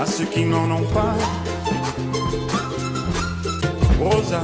à ceux qui n'en ont pas. Rosa,